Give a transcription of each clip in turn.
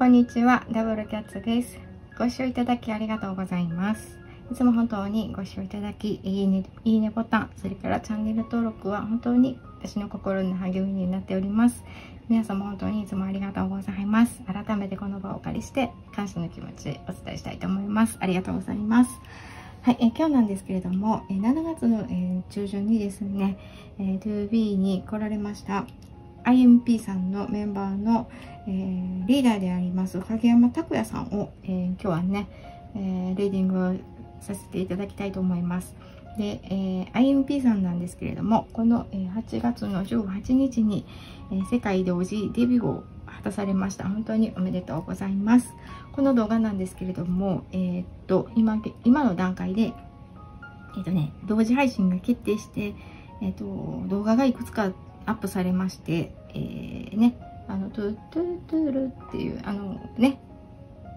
こんにちは、ダブルキャッツです。ご視聴いただきありがとうございます。いつも本当にご視聴いただき、いいね、いいねボタン、それからチャンネル登録は本当に私の心の励みになっております。皆様本当にいつもありがとうございます。改めてこの場をお借りして感謝の気持ちお伝えしたいと思います。ありがとうございます。はい、え今日なんですけれども、え7月の、え中旬にですね、え 2B に来られました IMP さんのメンバーの、えー、リーダーであります影山拓也さんを、えー、今日はね、えー、レーディングさせていただきたいと思います。で、えー、IMP さんなんですけれども、この、え、8月の18日に、えー、世界同時デビューを果たされました。本当におめでとうございます。この動画なんですけれども、えー、っと、今、今の段階で、えっとね、同時配信が決定して、えっと、動画がいくつかアップされまして、えー、ね、あの、トゥトゥトゥルっていう、あのね、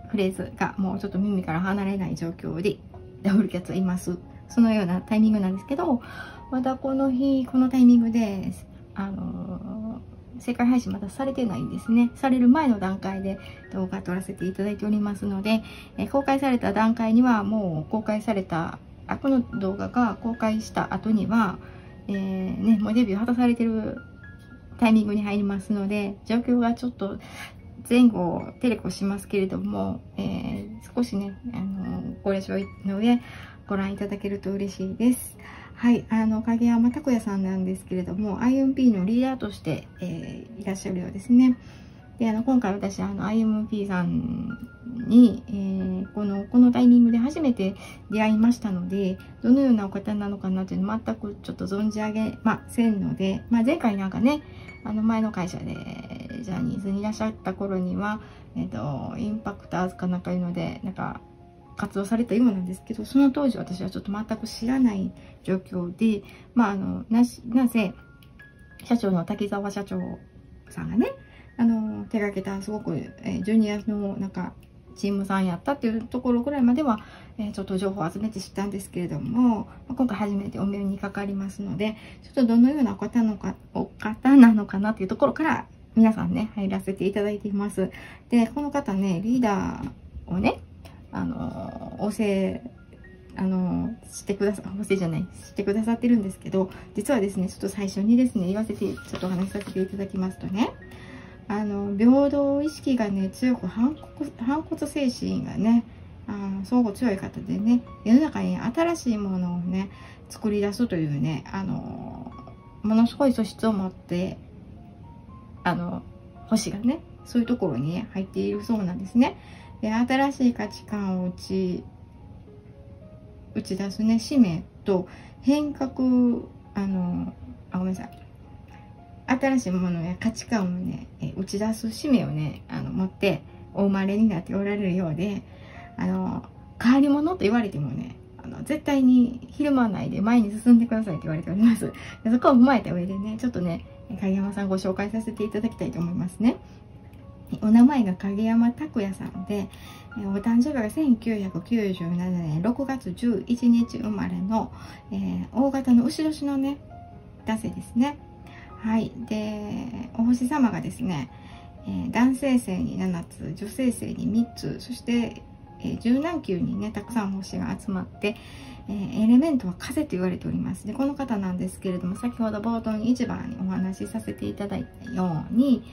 フレーズがもうちょっと耳から離れない状況で、ダブルキャッツはいます。そのようなタイミングなんですけど、まだこの日、このタイミングで、あの世界配信まだされてないんですね。される前の段階で動画撮らせていただいておりますので、え公開された段階にはもう公開された、あこの動画が公開した後には、えー、ね、もうデビュー果たされてるタイミングに入りますので、状況がちょっと前後テレコしますけれども、えー、少しね、あの、ご了承の上、ご覧いただけると嬉しいです。はい、あの、影山拓也さんなんですけれども、IMP のリーダーとして、えー、いらっしゃるようですね。で、あの、今回私、あの、IMP さんに、えー、この、このタイミングで初めて出会いましたので、どのようなお方なのかなというの全くちょっと存じ上げませんので、まあ、前回なんかね、あの、前の会社で、ジャニーズにいらっしゃった頃には、え、ー、と、インパクターズかなんかいうので、なんか、活動されたようなんですけど、その当時私はちょっと全く知らない状況で、まあ、あの、なし、なぜ、社長の滝沢社長さんがね、あの、手掛けたすごく、えー、ジュニアのなんか、チームさんやったっていうところぐらいまでは、え、ちょっと情報を集めて知ったんですけれども、ま、今回初めてお目にかかりますので、ちょっとどのような方のか、お方なのかなっていうところから皆さんね、入らせていただいています。で、この方ね、リーダーをね、あの、おせあの、してくださ、補正じゃない、してくださってるんですけど、実はですね、ちょっと最初にですね、言わせて、ちょっとお話しさせていただきますとね、あの平等意識がね強く反骨反骨精神がねあの相互強い方でね世の中に新しいものをね作り出すというねあのものすごい素質を持ってあの星がねそういうところに、入っているそうなんですね。で新しい価値観を打ち打ち出すね使命と変革あのあごめんなさい新しいものや価値観をね、打ち出す使命をね、あの、持ってお生まれになっておられるようで、あの、変わり者と言われてもね、あの、絶対にひるまないで前に進んでくださいって言われております。でそこを踏まえた上でね、ちょっとね、影山さんご紹介させていただきたいと思いますね。お名前が影山拓也さんで、お誕生日が1997年6月11日生まれの、えー、大型の牛年のね、男性ですね。はい。で、お星様がですね、えー、男性星に7つ、女性星に3つ、そして、え、柔軟球にね、たくさん星が集まって、えー、エレメントは風と言われております。で、この方なんですけれども、先ほど冒頭に一番にお話しさせていただいたように、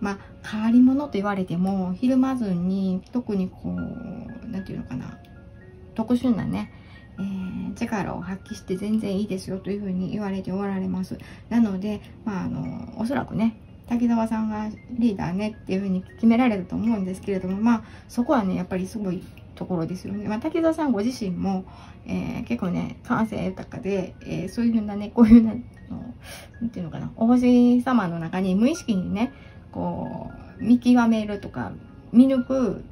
まあ、変わり者と言われても、ひるまずに、特にこう、なんていうのかな、特殊なね、えー、力を発揮して全然いいですよというふうに言われておられます。なので、まあ、あの、おそらくね、滝沢さんがリーダーねっていうふうに決められると思うんですけれども、まあ、そこはね、やっぱりすごいところですよね。まあ、滝沢さんご自身も、えー、結構ね、感性豊かで、えー、そういうふうなね、こういうな、なんていうのかな、お星様の中に無意識にね、こう、見極めるとか、見抜く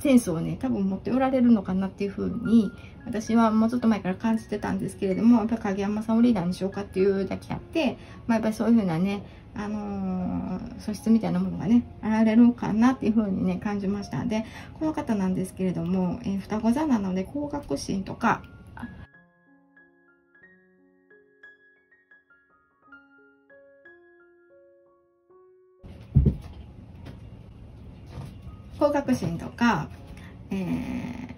センスをね、多分持っておられるのかなっていうふうに、私はもうちょっと前から感じてたんですけれども、やっぱ影山さんをリーダーにしようかっていうだけあって、まあ、やっぱりそういうふうなね、あのー、素質みたいなものがね、現れるかなっていうふうにね、感じました。で、この方なんですけれども、えー、双子座なので、高学心とか、高学心とか、えー、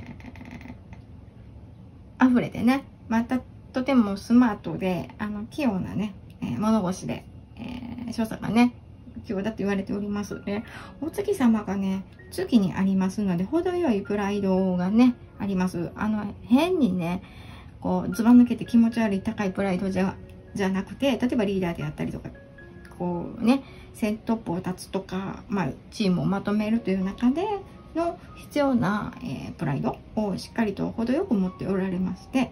溢れてね、またとてもスマートで、あの、器用なね、えー、物腰で、えー、所作がね、器用だと言われておりますで、お月様がね、月にありますので、程よいプライドがね、あります。あの、変にね、こう、ずば抜けて気持ち悪い高いプライドじゃ、じゃなくて、例えばリーダーであったりとか、こうね、先トップを立つとか、まあ、チームをまとめるという中での必要な、えー、プライドをしっかりと程よく持っておられまして、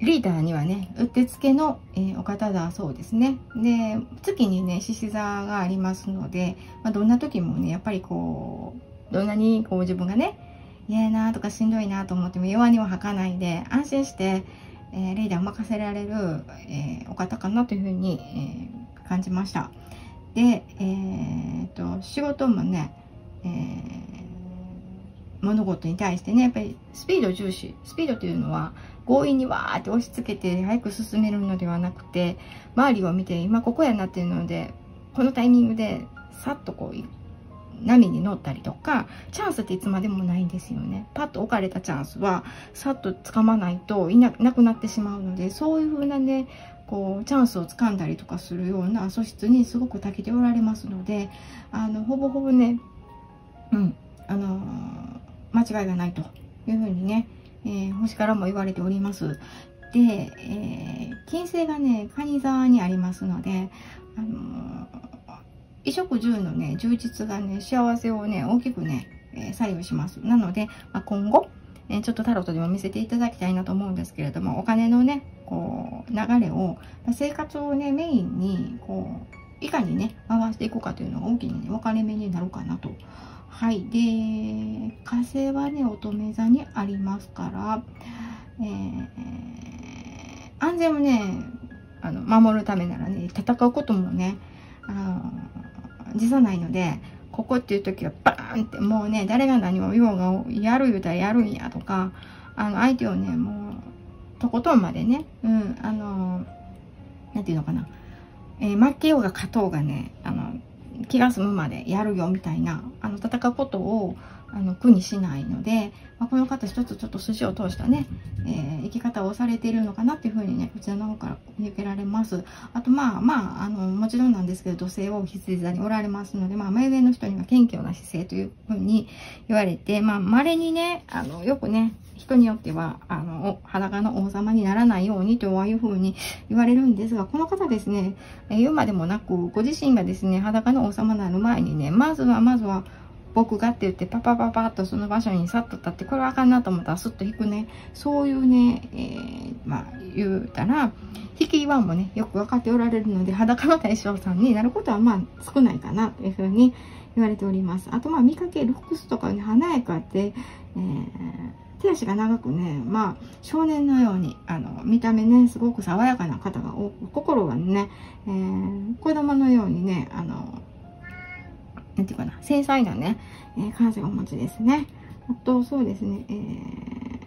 リーダーにはね、うってつけの、えー、お方だそうですね。で、月にね、獅子座がありますので、まあ、どんな時もね、やっぱりこう、どんなにこう自分がね、嫌やなとかしんどいなと思っても弱音を吐かないで、安心して、えー、リーダーを任せられる、え、お方かなというふうに、え、感じました。で、えー、と、仕事もね、えー、物事に対してね、やっぱりスピード重視。スピードというのは、強引にわーって押し付けて早く進めるのではなくて、周りを見て、今ここやなっていうので、このタイミングでさっとこう、波に乗ったりとか、チャンスっていつまでもないんですよね。パッと置かれたチャンスは、さっと掴まないといなくなってしまうので、そういう風なね、こう、チャンスを掴んだりとかするような素質にすごく長けておられますので、あの、ほぼほぼね、うん、あの、間違いがないという風にね、えー、星からも言われております。で、えー、金星がね、蟹座にありますので、あのー、衣食住のね、充実がね、幸せをね、大きくね、えー、左右します。なので、まあ、今後、えー、ちょっとタロットでも見せていただきたいなと思うんですけれども、お金のね、こう、流れを、生活をね、メインに、こう、いかにね、回していくかというのが大きな、ね、分かれ目になるかなとはい。で、火星はね、乙女座にありますから、えー、安全をね、あの、守るためならね、戦うこともね、あの、辞さないので、ここっていう時はバーンってもうね、誰が何を言おうがやる言うたらやるんやとか、あの、相手をね、もう、とことんまでね、うん、あの、なんていうのかな、えー、負けようが勝とうがね、あの、気が済むまでやるよみたいな、の、戦うことを、あの、苦にしないので、まあ、この方一つちょっと筋を通したね、えー、生き方をされているのかなっていうふうにね、こちらの方から見受けられます。あと、まあまあ、あの、もちろんなんですけど、土星を羊座におられますので、まあ、目上の人には謙虚な姿勢というふうに言われて、まあ、稀にね、あの、よくね、人によっては、あの、裸の王様にならないようにとああいうふうに言われるんですが、この方ですね、言うまでもなく、ご自身がですね、裸の王様になる前にね、まずは、まずは、僕がって言って、パパパパッとその場所にさっと立って、これはあかんなと思ったらスッと引くね。そういうね、えー、まあ、言うたら、引き岩もね、よく分かっておられるので、裸の大将さんになることはまあ少ないかなというふうに言われております。あとまあ見かけルックスとかね、華やかで、えー、手足が長くね、まあ、少年のように、あの、見た目ね、すごく爽やかな方が多く、心がね、えー、子供のようにね、あの、なんていうかな、繊細なね、えー、感性をお持ちですね。あと、そうですね、えー、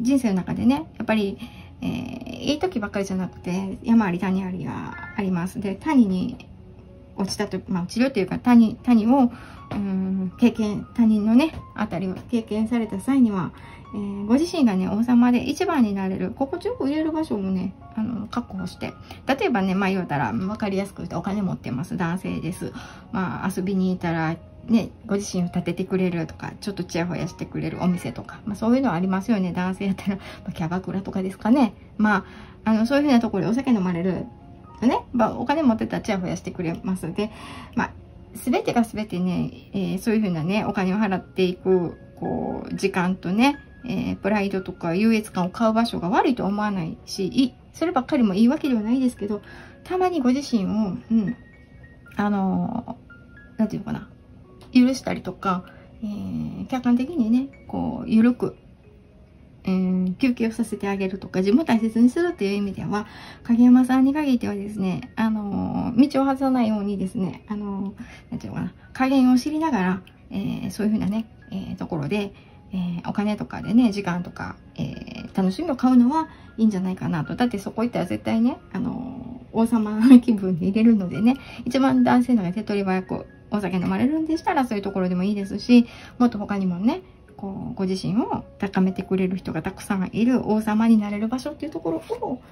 人生の中でね、やっぱり、えー、いい時ばっかりじゃなくて、山あり谷ありがあります。で、谷に落ちたと、まあ、治療というか、谷、谷を、うん、経験、他人のね、あたりを経験された際には、えー、ご自身がね、王様で一番になれる、心地よく入れる場所をね、あの、確保して、例えばね、まあ言うたら、わかりやすく言うとお金持ってます、男性です。まあ遊びに行ったら、ね、ご自身を立ててくれるとか、ちょっとチヤホヤしてくれるお店とか、まあそういうのはありますよね。男性やったら、まあ、キャバクラとかですかね。まあ、あの、そういうふうなところでお酒飲まれるね、まあ、お金持ってたらチヤホヤしてくれます。ので、まあ、すべてがすべてね、えー、そういうふうなね、お金を払っていく、こう、時間とね、えー、プライドとか優越感を買う場所が悪いと思わないし、いそればっかりもいいわけではないですけど、たまにご自身を、うん、あのー、なんていうのかな、許したりとか、えー、客観的にね、こう、ゆるく、えー、休憩をさせてあげるとか、自分を大切にするっていう意味では、影山さんに限ってはですね、あのー、道を外さないようにですね、あのー、なんていうのかな、加減を知りながら、えー、そういうふうなね、えー、ところで、えー、お金とかでね、時間とか、えー、楽しみを買うのはいいんじゃないかなと。だってそこ行ったら絶対ね、あのー、王様気分で入れるのでね、一番男性のが手っ取り早く、お酒飲まれるんでしたらそういうところでもいいですし、もっと他にもね、こう、ご自身を高めてくれる人がたくさんいる王様になれる場所っていうところを、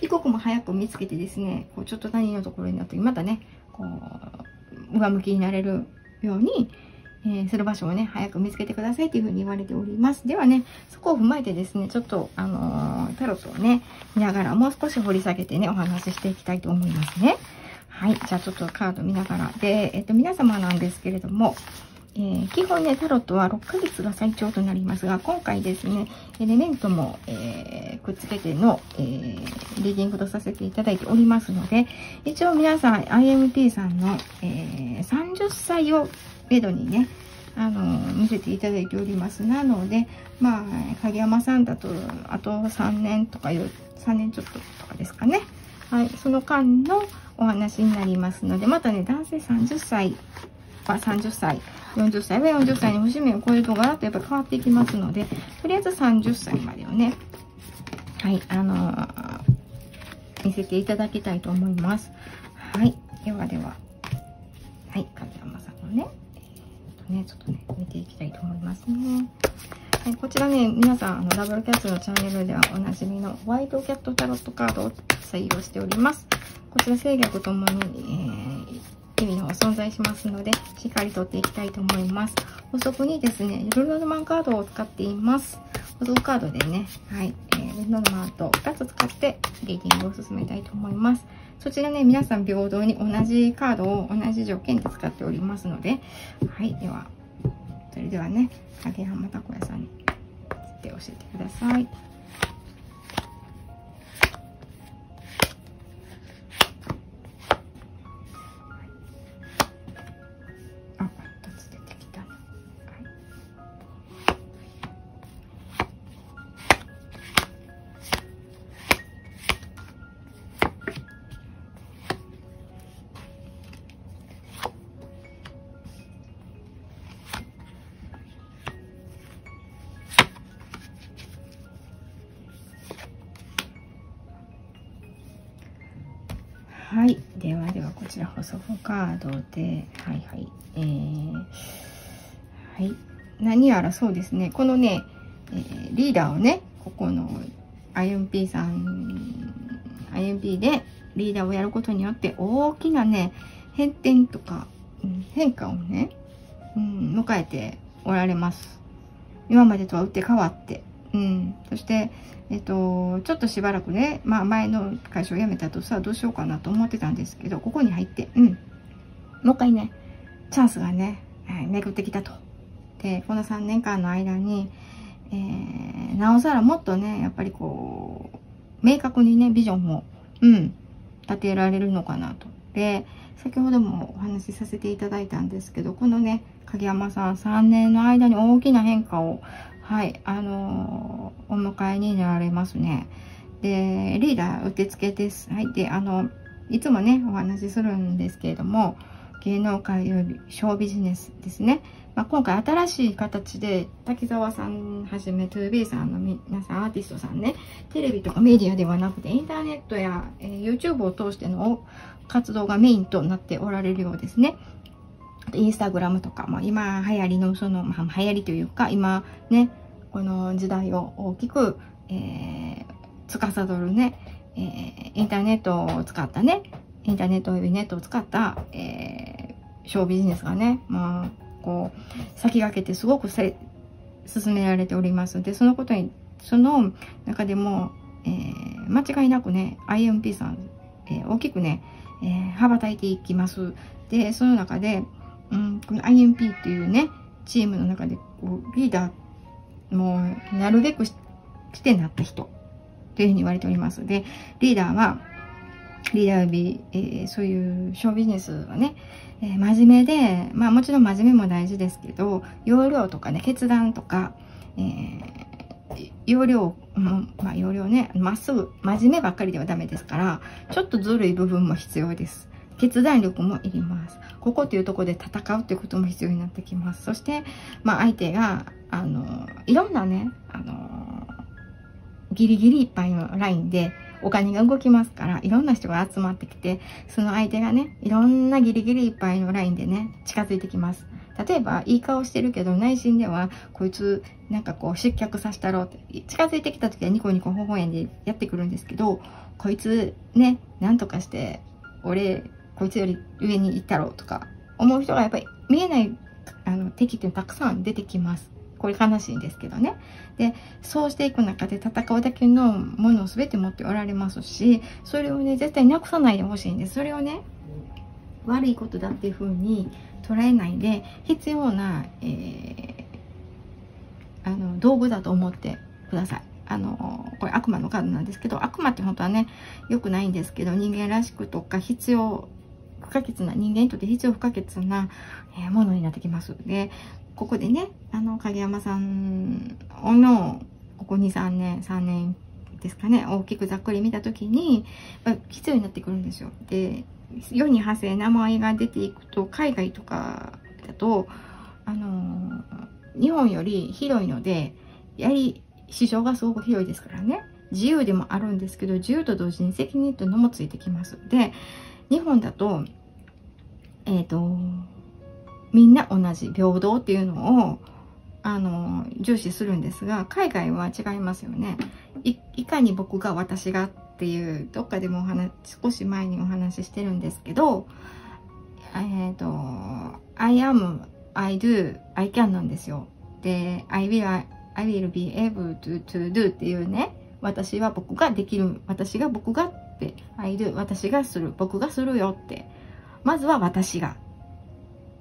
一刻も早く見つけてですね、こうちょっと他人のところになってまたね、こう、上向きになれるように、えー、する場所をね、早く見つけてくださいというふうに言われております。ではね、そこを踏まえてですね、ちょっと、あのー、タロットをね、見ながらもう少し掘り下げてね、お話ししていきたいと思いますね。はい。じゃあちょっとカード見ながら。で、えっと、皆様なんですけれども、えー、基本ね、タロットは6ヶ月が最長となりますが、今回ですね、エレメントも、えー、くっつけての、えー、リーディングとさせていただいておりますので、一応皆さん、IMP さんの、え30歳をめどにね、あの、見せていただいております。なので、まあ、影山さんだと、あと3年とかいう、3年ちょっととかですかね。はい、その間のお話になりますので、またね、男性30歳は30歳、40歳は40歳に節目を超えるとガラッとやっぱ変わっていきますので、とりあえず30歳までをね、はい、あのー、見せていただきたいと思います。はい、ではでは、はい、影山さんのね、ね、ちょっとね、見ていきたいと思いますね。はい、こちらね、皆さん、あの、ダブルキャットのチャンネルではおなじみのホワイトキャットタロットカードを採用しております。こちら制約ともに、えー、意味の存在しますので、しっかりとっていきたいと思います。補足にですね、ルノルマンカードを使っています。補足カードでね、はい、えー、ルノルマンと2つ使ってリーディングを進めたいと思います。そちらね、皆さん平等に同じカードを同じ条件で使っておりますので、はい、では、それではね、影浜たこ屋さんにつって教えてくださ。い。ちら補足カードで、はいはい。えー、はい。何やらそうですね。このね、えー、リーダーをね、ここの IMP さん、IMP でリーダーをやることによって大きなね、変転とか、うん、変化をね、うん、迎えておられます。今までとは打って変わって。うん。そして、えっと、ちょっとしばらくね、まあ前の会社を辞めたとさ、どうしようかなと思ってたんですけど、ここに入って、うん。もう一回ね、チャンスがね、はい、巡ってきたと。で、この3年間の間に、えー、なおさらもっとね、やっぱりこう、明確にね、ビジョンを、うん、立てられるのかなと。で、先ほどもお話しさせていただいたんですけど、このね、影山さん3年の間に大きな変化をはい、あの、お迎えになられますね。で、リーダー受付です。はい、で、あの、いつもね、お話しするんですけれども、芸能界及びショービジネスですね。まあ、今回新しい形で、滝沢さんはじめ 2B さんの皆さん、アーティストさんね、テレビとかメディアではなくて、インターネットや、えー、YouTube を通しての活動がメインとなっておられるようですね。インスタグラムとか、まあ、今流行りのその、まあ、流行りというか、今ね、この時代を大きく、えー、司るね、えー、インターネットを使ったね、インターネット及びネットを使った、えー、ショービジネスがね、まあ、こう、先駆けてすごくせ進められております。で、そのことに、その中でも、えー、間違いなくね、IMP さん、えー、大きくね、えー、羽ばたいていきます。で、その中で、うん、この IMP っていうね、チームの中でこうリーダーもう、なるべくしてなった人、というふうに言われております。で、リーダーは、リーダービえー、そういうショービジネスはね、えー、真面目で、まあもちろん真面目も大事ですけど、容量とかね、決断とか、えー、容量、うん、まあ容量ね、まっすぐ、真面目ばっかりではダメですから、ちょっとずるい部分も必要です。決断力もいります。ここというところで戦うっていうことも必要になってきます。そして、まあ相手が、あの、いろんなね、あの、ギリギリいっぱいのラインでお金が動きますから、いろんな人が集まってきて、その相手がね、いろんなギリギリいっぱいのラインでね、近づいてきます。例えば、いい顔してるけど、内心では、こいつ、なんかこう、失脚させたろうって、近づいてきた時はニコニコ微笑んでやってくるんですけど、こいつ、ね、なんとかして、俺、こいつより上に行ったろうとか、思う人がやっぱり見えないあの敵ってたくさん出てきます。これ悲しいんですけどね。で、そうしていく中で戦うだけのものを全て持っておられますし、それをね、絶対なくさないでほしいんです。それをね、悪いことだっていう風に捉えないで、必要な、えー、あの、道具だと思ってください。あの、これ悪魔のカードなんですけど、悪魔って本当はね、良くないんですけど、人間らしくとか必要不可欠な、人間にとって必要不可欠な、え、ものになってきます。で、ここでね、あの、影山さんの、ここ2、3年、3年ですかね、大きくざっくり見たときに、必要になってくるんですよ。で、世に派生名前が出ていくと、海外とかだと、あのー、日本より広いので、やはり市場がすごく広いですからね。自由でもあるんですけど、自由と同時に責任というのもついてきます。で、日本だと、えっ、ー、と、みんな同じ平等っていうのを、あの、重視するんですが、海外は違いますよね。いいかに僕が私がっていう、どっかでもお話、少し前にお話ししてるんですけど、えっ、ー、と、I am, I do, I can なんですよ。で、I will, I will be able to, to do っていうね、私は僕ができる、私が僕がって、I do, 私がする、僕がするよって。まずは私が。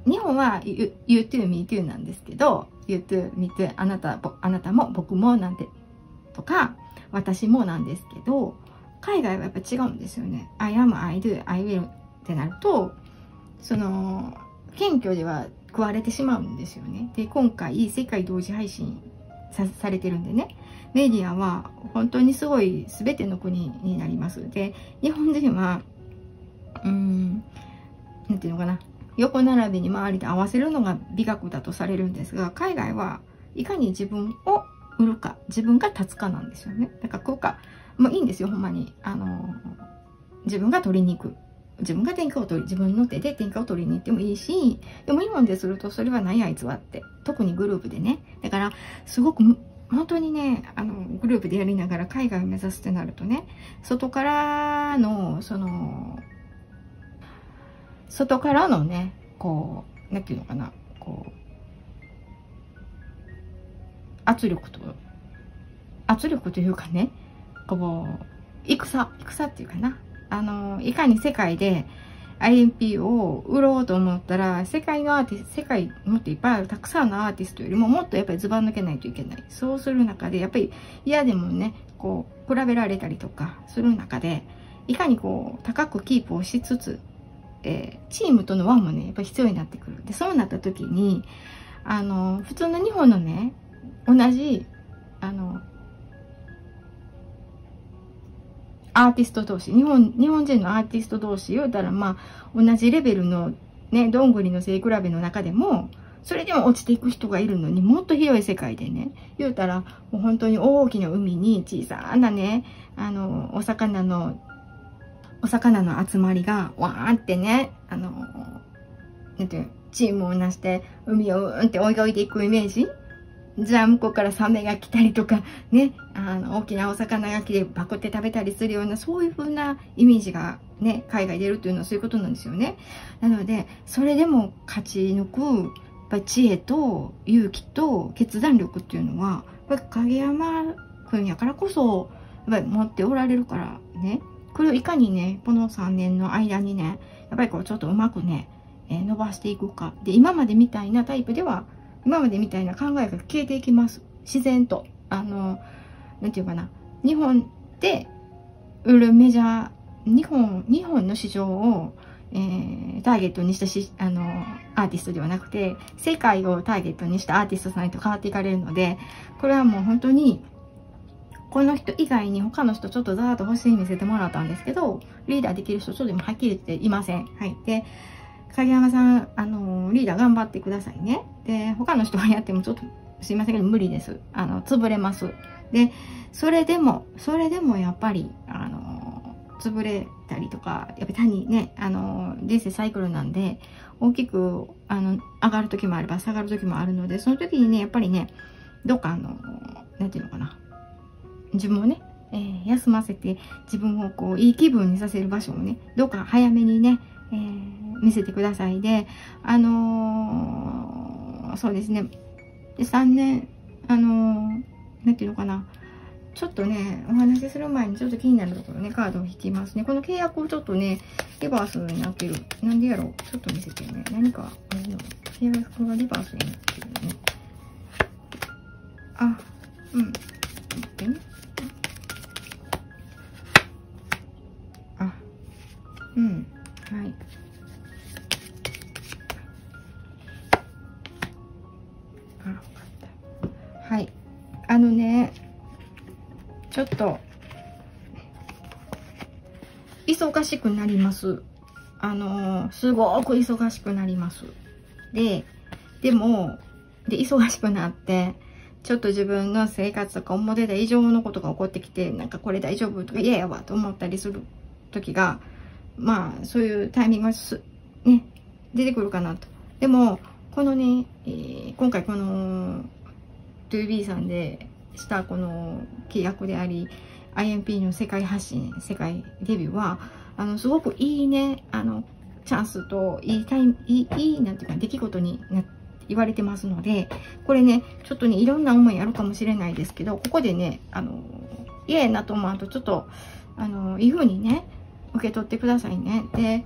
日本は you, you too, me too なんですけど、you too, me too, あなた、あなたも僕もなんて、とか、私もなんですけど、海外はやっぱ違うんですよね。I am, I do, I will ってなると、その、謙虚では食われてしまうんですよね。で、今回、世界同時配信さされてるんでね、メディアは本当にすごい全ての国になります。で、日本人は、うん、なんていうのかな、横並びに周りで合わせるのが美学だとされるんですが、海外はいかに自分を売るか、自分が立つかなんですよね。だからこうか、もういいんですよ、ほんまに。あの、自分が取りに行く。自分が天下を取り、自分の手で天下を取りに行ってもいいし、でも日本でするとそれはないあいつはって。特にグループでね。だから、すごく、本当にね、あの、グループでやりながら海外を目指すってなるとね、外からの、その、外からのね、こう、なんていうのかな、こう、圧力と、圧力というかね、こう、戦、戦っていうかな。あの、いかに世界で IMP を売ろうと思ったら、世界のアーティスト、世界もっといっぱいあるたくさんのアーティストよりももっとやっぱりズバ抜けないといけない。そうする中で、やっぱり嫌でもね、こう、比べられたりとかする中で、いかにこう、高くキープをしつつ、えー、チームとの輪もね、やっぱ必要になってくる。で、そうなった時に、あの、普通の日本のね、同じ、あの、アーティスト同士、日本、日本人のアーティスト同士言うたら、まあ、同じレベルのね、どんぐりの背比べの中でも、それでも落ちていく人がいるのに、もっと広い世界でね、言うたら、もう本当に大きな海に小さなね、あの、お魚のお魚の集まりが、わーってね、あの、なんていう、チームをなして、海をうんって追いかけていくイメージ？じゃあ向こうからサメが来たりとか、ね、あの、大きなお魚が来てバコって食べたりするような、そういう風なイメージがね、海外出るというのはそういうことなんですよね。なので、それでも勝ち抜く、やっぱり知恵と勇気と決断力っていうのは、やっぱり影山くんやからこそ、やっぱり持っておられるからね、これをいかにね、この3年の間にね、やっぱりこうちょっとうまくね、えー、伸ばしていくか。で、今までみたいなタイプでは、今までみたいな考えが消えていきます。自然と。あの、なんていうかな。日本で売るメジャー、日本、日本の市場を、えー、ターゲットにしたし、あの、アーティストではなくて、世界をターゲットにしたアーティストさんと変わっていかれるので、これはもう本当に、この人以外に他の人ちょっとざーっと星見せてもらったんですけど、リーダーできる人ちょっとでもはっきり言っていません。はい。で、影山さん、あのー、リーダー頑張ってくださいね。で、他の人がやってもちょっとすいませんけど無理です。あの、潰れます。で、それでも、それでもやっぱり、あの潰れたりとかやっぱり単にねあの人生サイクルなんで大きくあの上がる時もあれば下がる時もあるのでその時にねやっぱりねどっかあのなんていうのかな自分をね、えー、休ませて自分をこういい気分にさせる場所をねどうか早めにね、えー、見せてくださいであのー、そうですねで3年あのなんていうのかなちょっとね、お話しする前にちょっと気になるところね、カードを引きますね。この契約をちょっとね、リバースになってる。なんでやろうちょっと見せてね。何かあるの？契約がリバースになってるね。あ、うん。待ってね。うん。はい。あ、わかった。はい。あのね、ちょっと、忙しくなります。あのー、すごく忙しくなります。で、でも、で、忙しくなって、ちょっと自分の生活とか表で異常のことが起こってきて、なんかこれ大丈夫とか嫌やわと思ったりする時が、まあ、そういうタイミングがす、ね、出てくるかなと。でも、このね、えー、今回この 2B さんでしたこの契約であり IMP の世界発信世界デビューはあのすごくいいねあのチャンスといいタイムいいいいなんていうか出来事にな言われてますのでこれねちょっとねいろんな思いあるかもしれないですけどここでねあの嫌やなと思うとちょっとあのいい風にね受け取ってくださいね。で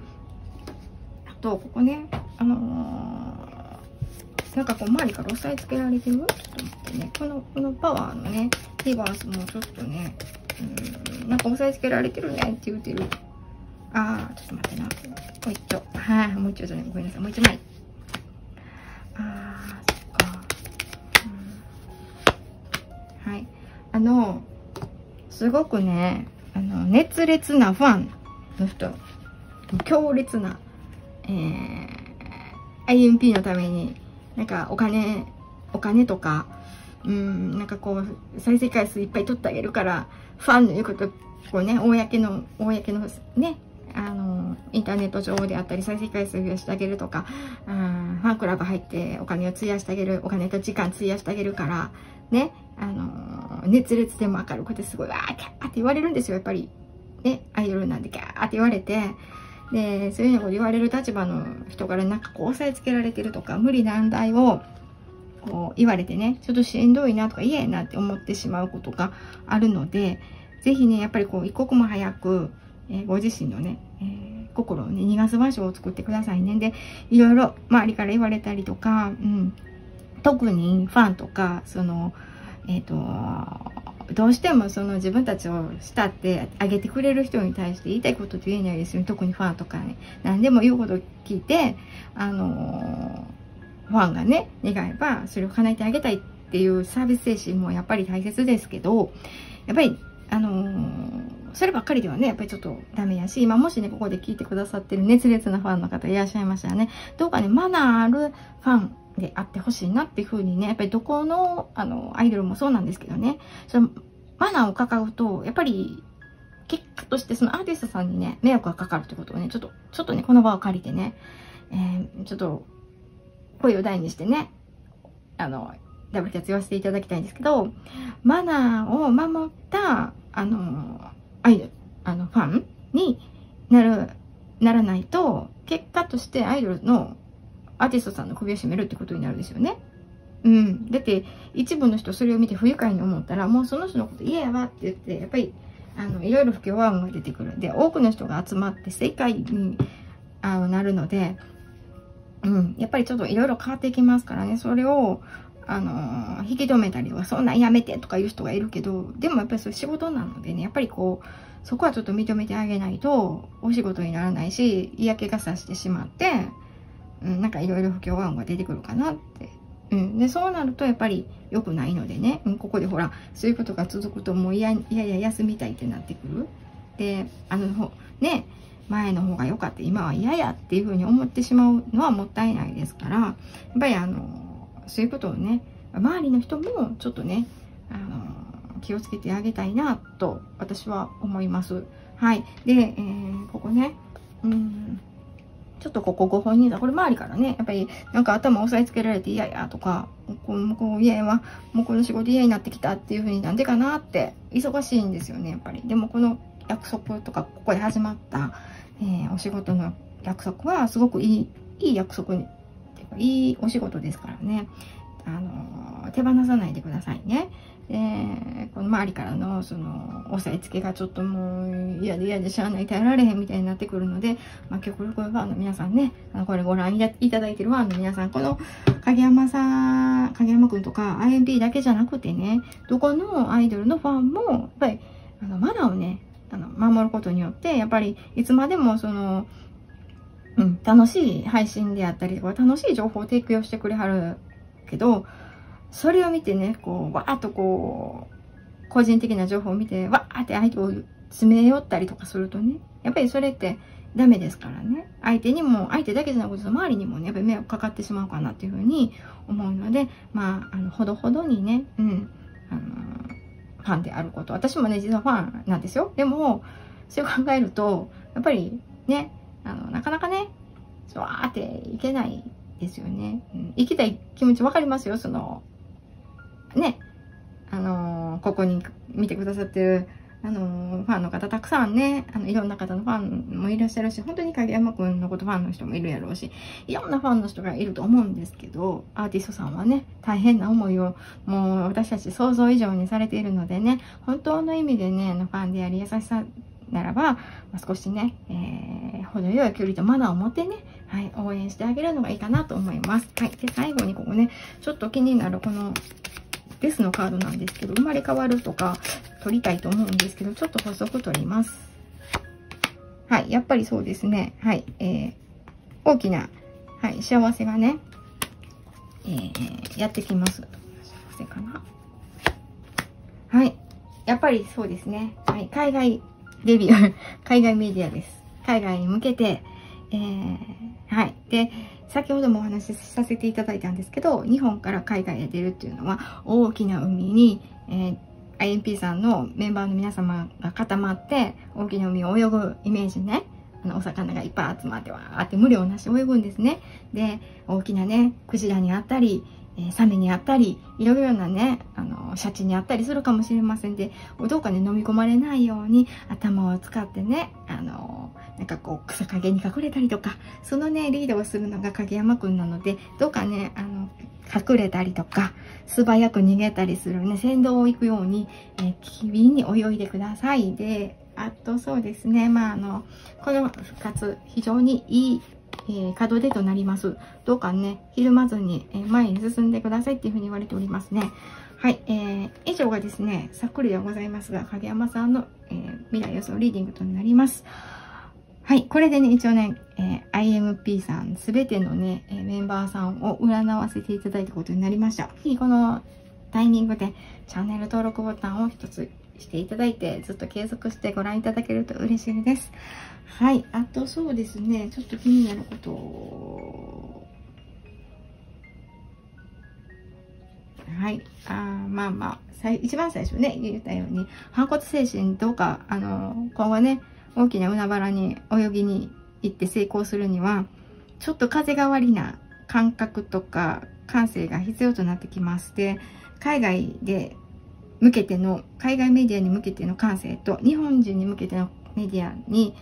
あとここねあのー、なんかこう周りから押さえつけられてる？ちょっと待ってね。このこのパワーのねリバースもちょっとねうんなんか押さえつけられてるねって言うてる。ああちょっと待ってな。もう一丁。はい、もう一丁じゃない。ごめんなさい。もう一枚。ああそっか、うん、はい。あのすごくねあの熱烈なファン。の人強烈なえー、IMP のためになんかお金お金とかうんなんかこう再生回数いっぱい取ってあげるからファンの言うことこうね公の公のねあのインターネット上であったり再生回数増やしてあげるとかあファンクラブ入ってお金を費やしてあげるお金と時間費やしてあげるからねあの熱烈でも明るくてすごいわーキャって言われるんですよやっぱり。ねアイドルなんでキャーって言われてでそういうのを言われる立場の人からなんかこう押さえつけられてるとか無理難題をこう言われてね、ちょっとしんどいなとか嫌やなって思ってしまうことがあるので、ぜひね、やっぱりこう一刻も早く、えー、ご自身のね、えー、心をね、逃がす場所を作ってくださいね。で、いろいろ周りから言われたりとか、うん、特にファンとか、その、えっ、ー、と、どうしてもその自分たちを慕ってあげてくれる人に対して言いたいことって言えないですよね。特にファンとかね。何でも言うこと聞いて、あのファンがね、願えば、それを叶えてあげたいっていうサービス精神もやっぱり大切ですけど、やっぱり、あのー、そればっかりではね、やっぱりちょっとダメやし、今もしね、ここで聞いてくださってる熱烈なファンの方いらっしゃいましたらね、どうかね、マナーあるファンであってほしいなっていうふうにね、やっぱりどこの、あの、アイドルもそうなんですけどね、その、マナーを抱うと、やっぱり、結果としてそのアーティストさんにね、迷惑がかかるってことをね、ちょっと、ちょっとね、この場を借りてね、えー、ちょっと声を大にしてね、あの、ダブルキャッツ言わせていただきたいんですけど、マナーを守った、あの、アイドル、あの、ファンになる、ならないと、結果としてアイドルのアーティストさんの首を絞めるってことになるんですよね。うん。だって、一部の人それを見て不愉快に思ったら、もうその人のこと嫌やわって言って、やっぱり、あの、いろいろ不協和音が出てくる。で、多くの人が集まって正解にあのなるので、うん、やっぱりちょっといろいろ変わっていきますからね、それを、あのー、引き止めたりとか、そんなんやめてとか言う人がいるけど、でもやっぱりそれ仕事なのでね、やっぱりこう、そこはちょっと認めてあげないと、お仕事にならないし、嫌気がさしてしまって、うん、なんかいろいろ不協和音が出てくるかなって。うん。で、そうなるとやっぱり良くないのでね、うん、ここでほら、そういうことが続くともう嫌、いやいや休みたいってなってくる。で、あの、ね、前の方が良かった今は嫌やっていうふうに思ってしまうのはもったいないですからやっぱりあのそういうことをね周りの人もちょっとねあの気をつけてあげたいなと私は思います。はい。で、えー、ここね、うん、ちょっとここご本人さん、これ周りからね、やっぱりなんか頭押さえつけられて嫌やとか、こう、こう家は、もうこの仕事嫌になってきたっていう風になんでかなって、忙しいんですよね、やっぱり。でもこの約束とか、ここで始まった、えー、お仕事の約束はすごくいい、いい約束に、いいお仕事ですからね。あの、手放さないでくださいね。で、この周りからの、その、押さえつけがちょっともう嫌で嫌でしゃあない耐えられへんみたいになってくるので、まあ、極力ファンの皆さんね、あのこれご覧いただいてるファンの皆さん、この影山さん、影山くんとか IMP だけじゃなくてね、どこのアイドルのファンも、やっぱり、あの、マナーをね、あの、守ることによって、やっぱり、いつまでもその、うん、楽しい配信であったりとか、楽しい情報を提供してくれはるけど、それを見てね、こう、わーっとこう、個人的な情報を見て、わーって相手を詰め寄ったりとかするとね、やっぱりそれってダメですからね。相手にも、相手だけじゃなくて、周りにもね、やっぱり迷惑かかってしまうかなっていうふうに思うので、まあ、あの、ほどほどにね、うん、あの、ファンであること。私もね、実はファンなんですよ。でも、そう考えると、やっぱりね、あの、なかなかね、わーっていけないですよね。うん、行きたい気持ちわかりますよ、その、ね、あのー、ここに見てくださってる、あのー、ファンの方たくさんね、あの、いろんな方のファンもいらっしゃるし、本当に影山くんのことファンの人もいるやろうし、いろんなファンの人がいると思うんですけど、アーティストさんはね、大変な思いを、もう私たち想像以上にされているのでね、本当の意味でね、のファンであり優しさならば、ま、少しね、えー、程よい距離とマナーを持ってね、はい、応援してあげるのがいいかなと思います。はい。で、最後にここね、ちょっと気になるこのデスのカードなんですけど、生まれ変わるとか取りたいと思うんですけど、ちょっと補足取ります。はい、やっぱりそうですね。はい、えー、大きな、はい、幸せがね、えー、やってきます。幸せかな。はい、やっぱりそうですね。はい、海外デビュー、海外メディアです。海外に向けて、えー、はい。で、先ほどもお話しさせていただいたんですけど、日本から海外へ出るっていうのは、大きな海に、えー、INP さんのメンバーの皆様が固まって、大きな海を泳ぐイメージね。あの、お魚がいっぱい集まってわーって無料なし泳ぐんですね。で、大きなね、クジラにあったり、えー、サメにあったり、いろいろなね、あの、シャチにあったりするかもしれませんで、どうかね、飲み込まれないように頭を使ってね、あの、なんかこう草陰に隠れたりとか、そのね、リードをするのが影山くんなので、どうかね、あの、隠れたりとか、素早く逃げたりするね、先導を行くように、えー、機敏に泳いでください。で、あとそうですね、まああの、この復活、非常にいい、えー、門出となります。どうかね、ひるまずに、えー、前に進んでくださいっていうふうに言われておりますね。はい、えー、以上がですね、さっくりではございますが、影山さんの、えー、未来予想リーディングとなります。はい。これでね、一応ね、えー、IMP さん、すべてのね、えー、メンバーさんを占わせていただいたことになりました。このタイミングでチャンネル登録ボタンを一つしていただいて、ずっと継続してご覧いただけると嬉しいです。はい。あとそうですね、ちょっと気になることを、はい。あまあまあ、一番最初ね、言ったように、反骨精神どうか、あの、今後ね、大きな海原に泳ぎに行って成功するには、ちょっと風変わりな感覚とか感性が必要となってきます。で、海外で向けての、海外メディアに向けての感性と、日本人に向けてのメディアに、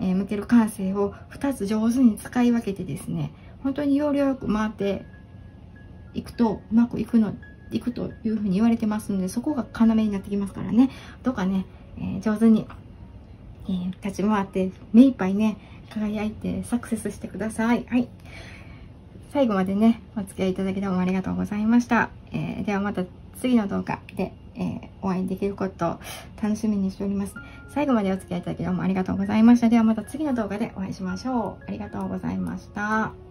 向ける感性を2つ上手に使い分けてですね、本当に要領よく回っていくと、うまくいくの、いくというふうに言われてますので、そこが要になってきますからね、どうかね、えー、上手にえー、立ち回って目いっぱいね、輝いてサクセスしてください。はい。最後までね、お付き合いいただきどうもありがとうございました。えー、ではまた次の動画で、えー、お会いできることを楽しみにしております。最後までお付き合いいただきどうもありがとうございました。ではまた次の動画でお会いしましょう。ありがとうございました。